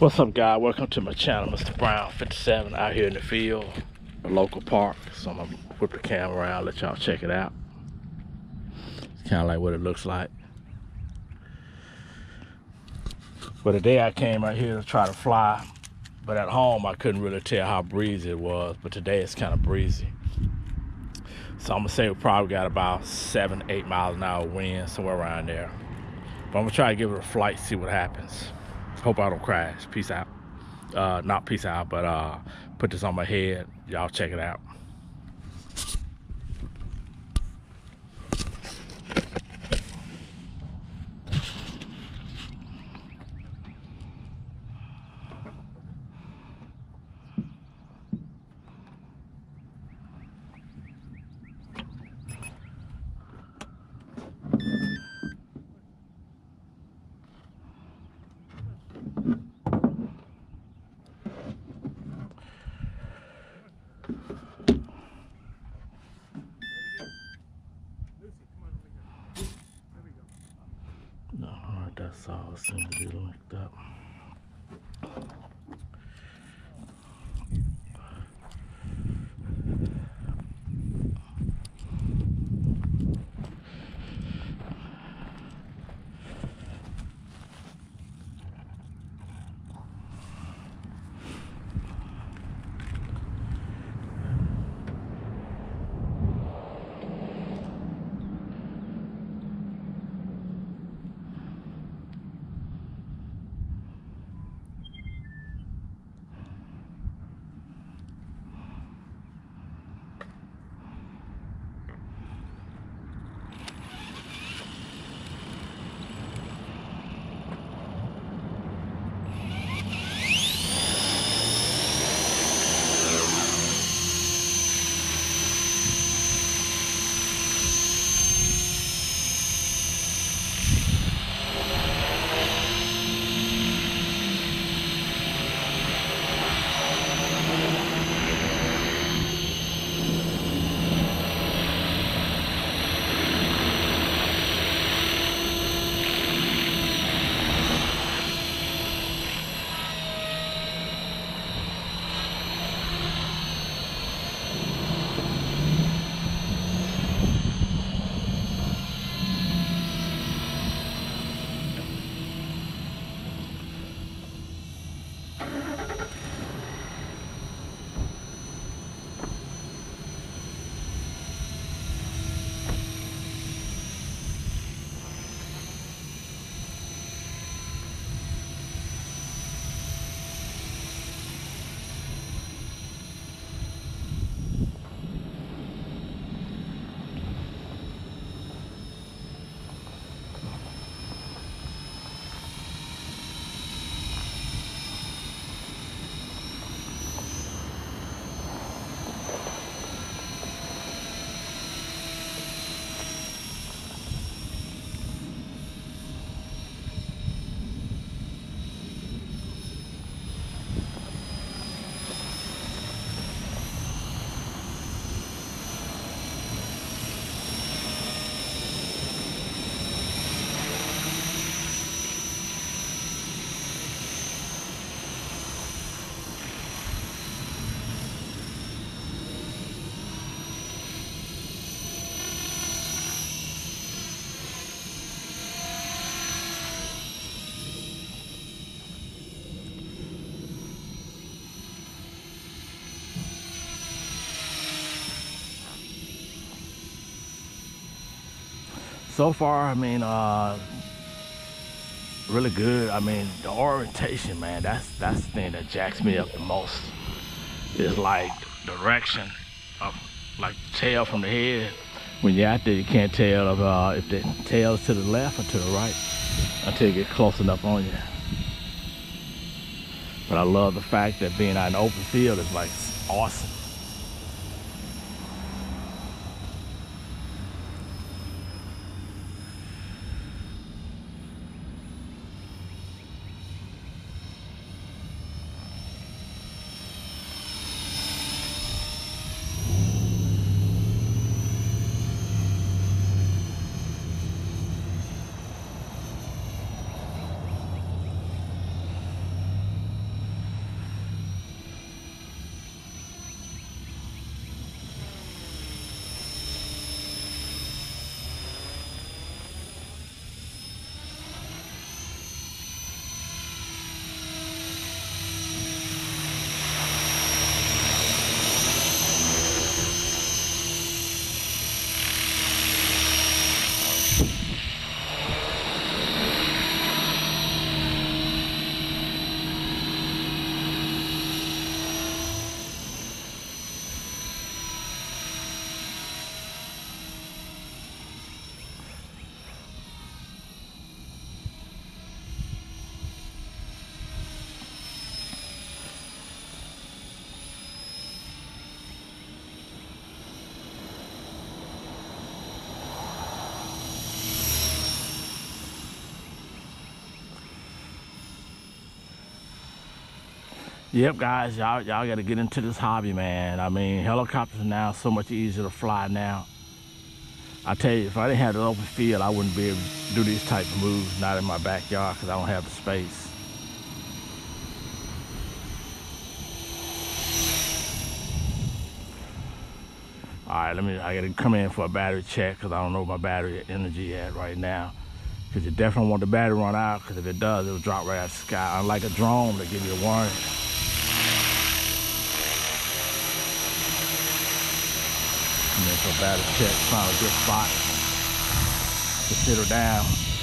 What's up guys? Welcome to my channel, Mr. Brown 57 out here in the field, a local park. So I'm gonna whip the camera around, let y'all check it out. It's kind of like what it looks like. But today I came out here to try to fly, but at home I couldn't really tell how breezy it was, but today it's kind of breezy. So I'm gonna say we probably got about seven, eight miles an hour wind, somewhere around there. But I'm gonna try to give it a flight, see what happens. Hope I don't crash. Peace out. Uh, not peace out, but uh, put this on my head. Y'all check it out. Seems to be like that. So far, I mean, uh, really good. I mean, the orientation, man, that's that's the thing that jacks me up the most. Is like direction of like tail from the head. When you're out there, you can't tell if, uh, if the tail is to the left or to the right until you get close enough on you. But I love the fact that being out in the open field is like awesome. Yep, guys, y'all y'all got to get into this hobby, man. I mean, helicopters now so much easier to fly now. I tell you, if I didn't have the open field, I wouldn't be able to do these type of moves, not in my backyard, because I don't have the space. All right, let me, I gotta come in for a battery check, because I don't know my battery energy at right now. Because you definitely want the battery run out, because if it does, it'll drop right out the sky. Unlike a drone, that give you a warning. For battery check, find a good spot to sit her down.